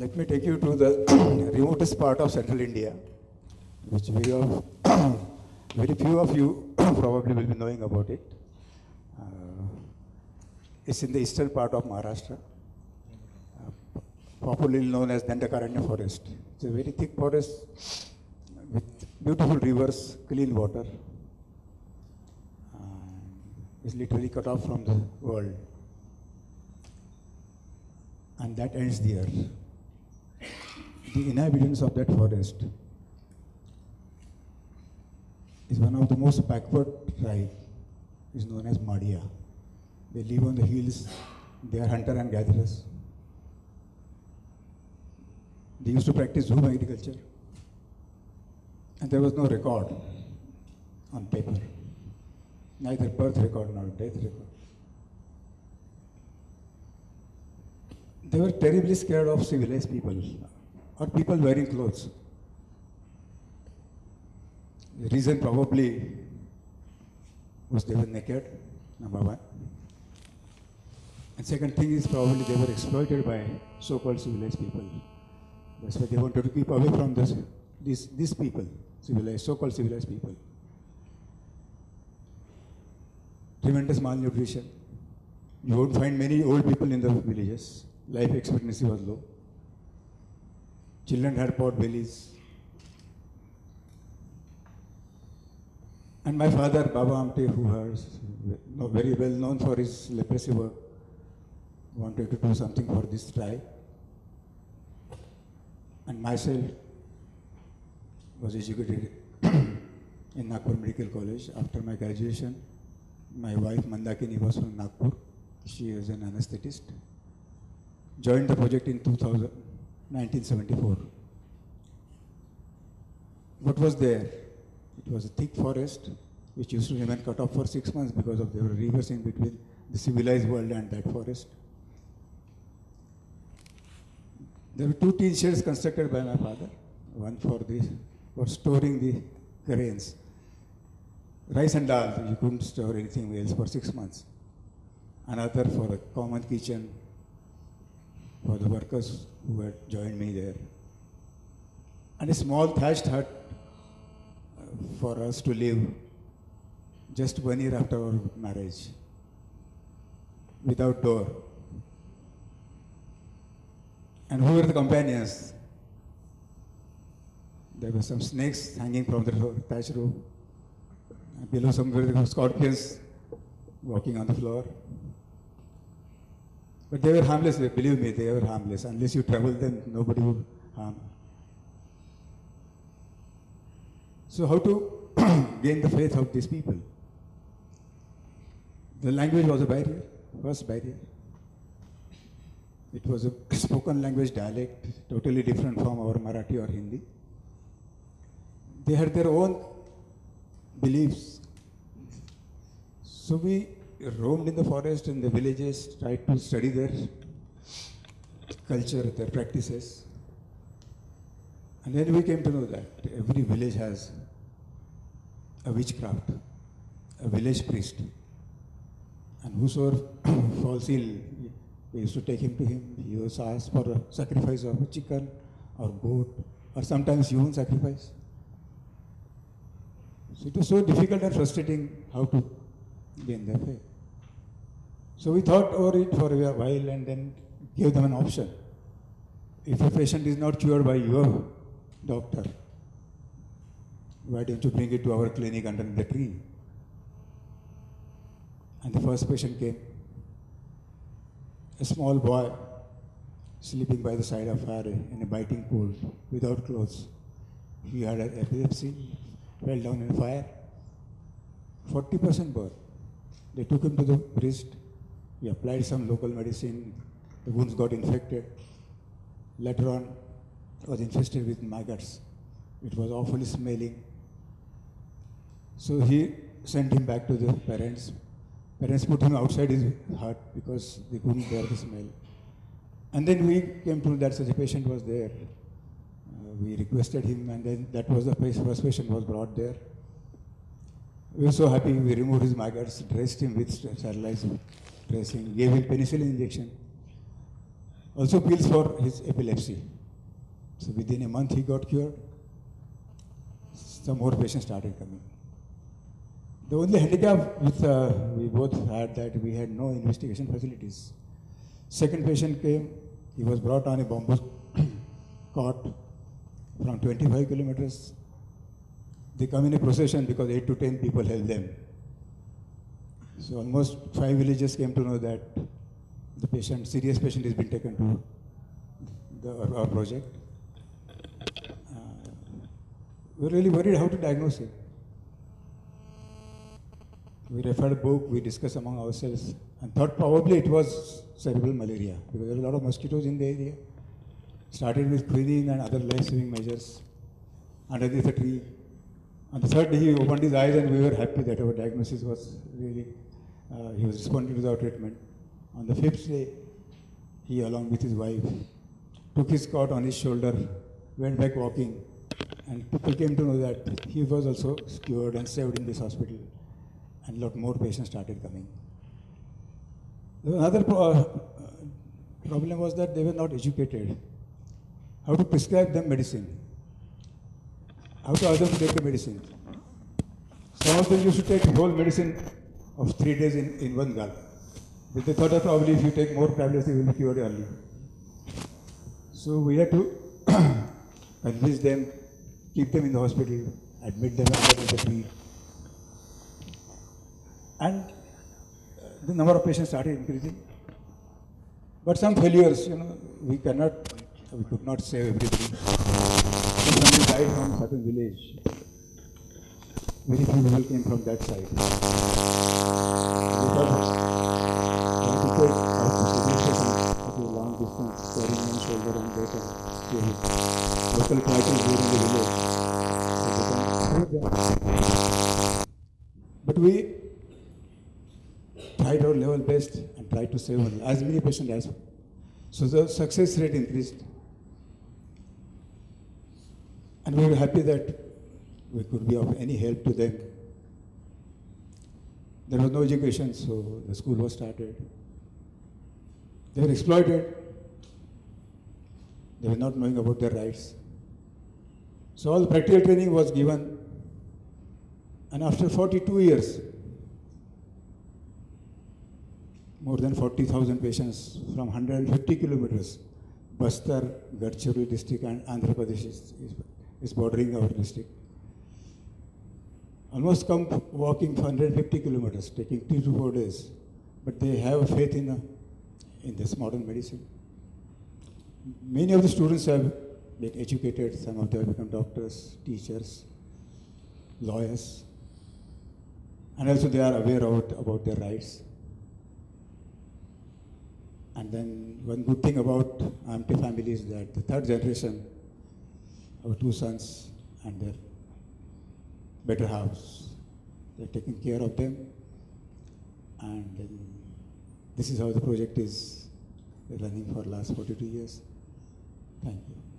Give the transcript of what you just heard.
Let me take you to the remotest part of central India, which we have, very few of you probably will be knowing about it. Uh, it's in the eastern part of Maharashtra, uh, popularly known as Dandakaranya forest. It's a very thick forest with beautiful rivers, clean water. Uh, it's literally cut off from the world. And that ends there the inhabitants of that forest is one of the most backward tribe, is known as Madia. They live on the hills, they are hunter and gatherers. They used to practice jhum agriculture. And there was no record on paper, neither birth record nor death record. They were terribly scared of civilized people or people wearing clothes. The reason probably was they were naked, number one. And second thing is probably they were exploited by so-called civilized people. That's why they wanted to keep away from this, these, these people, civilized, so-called civilized people. Tremendous malnutrition. You won't find many old people in the villages. Life expectancy was low. Children had pot bellies. And my father, Baba Amte, who was uh, very well known for his leprosy work, wanted to do something for this tribe. And myself was educated in Nagpur Medical College. After my graduation, my wife Mandakini was from Nagpur. She is an anesthetist. Joined the project in 2000, 1974. What was there? It was a thick forest which used to remain cut off for six months because of there were rivers in between the civilized world and that forest. There were two teen sheds constructed by my father, one for the for storing the grains. Rice and dal, you couldn't store anything else for six months. Another for a common kitchen for the workers who had joined me there. And a small thatched hut uh, for us to live just one year after our marriage without door. And who were the companions? There were some snakes hanging from the ro- thatch roof. Below some were the scorpions walking on the floor. But they were harmless, believe me, they were harmless. Unless you travel, then nobody would harm. So how to gain the faith of these people? The language was a barrier, first barrier. It was a spoken language dialect, totally different from our Marathi or Hindi. They had their own beliefs. So we roamed in the forest and the villages, tried to study their culture, their practices. And then we came to know that every village has a witchcraft, a village priest. And whosoever falls ill, we used to take him to him. He was asked for a sacrifice of a chicken or goat, or sometimes human sacrifice. So it was so difficult and frustrating how to gain their faith. So we thought over it for a while and then gave them an option. If a patient is not cured by your doctor, why don't you bring it to our clinic under the tree? And the first patient came. A small boy sleeping by the side of fire in a biting cold without clothes. He had an epilepsy, fell down in fire. 40% burn. They took him to the priest. He applied some local medicine. The wounds got infected. Later on, it was infested with maggots. It was awfully smelling. So he sent him back to the parents. Parents put him outside his hut because they couldn't bear the smell. And then we came to that such a patient was there. Uh, we requested him, and then that was the first patient was brought there. We were so happy. We removed his maggots, dressed him with sterilized dressing, gave him penicillin injection. Also pills for his epilepsy. So within a month he got cured. Some more patients started coming. The only handicap which uh, we both had that we had no investigation facilities. Second patient came, he was brought on a bamboo cot from 25 kilometers. They come in a procession because 8 to 10 people help them. So almost five villages came to know that the patient, serious patient has been taken to the, our, our project. Uh, we were really worried how to diagnose it. We referred a book, we discussed among ourselves, and thought probably it was cerebral malaria because there were a lot of mosquitoes in the area. Started with quinine and other life-saving measures underneath a tree. On the third day, he opened his eyes, and we were happy that our diagnosis was really, uh, he was responding our treatment. On the fifth day, he, along with his wife, took his cot on his shoulder, went back walking, and people came to know that he was also cured and saved in this hospital, and a lot more patients started coming. Another pro- uh, problem was that they were not educated. How to prescribe them medicine? How to ask them to take the medicine? Some of them used to take whole medicine of three days in, in one gulp. But they thought that probably if you take more tablets, you will be cured early. So we had to convince them, keep them in the hospital, admit them under the tree. And uh, the number of patients started increasing. But some failures, you know, we cannot, we could not save everybody. Somebody died from certain village, few people came from that side. But we tried our level best and tried to save as many patients as so the success rate increased. And we were happy that we could be of any help to them. There was no education, so the school was started. They were exploited. They were not knowing about their rights. So all the practical training was given. And after 42 years, more than 40,000 patients from 150 kilometers. Bastar, Gadchiroli district and Andhra Pradesh is, is, is bordering our district. Almost come walking for 150 kilometers, taking three to four days. But they have faith in, uh, in this modern medicine. Many of the students have been educated, some of them have become doctors, teachers, lawyers, and also they are aware about, about their rights. And then one good thing about Amte family is that the third generation, our two sons and their better house, they're taking care of them. And then this is how the project is running for last 42 years. Thank you.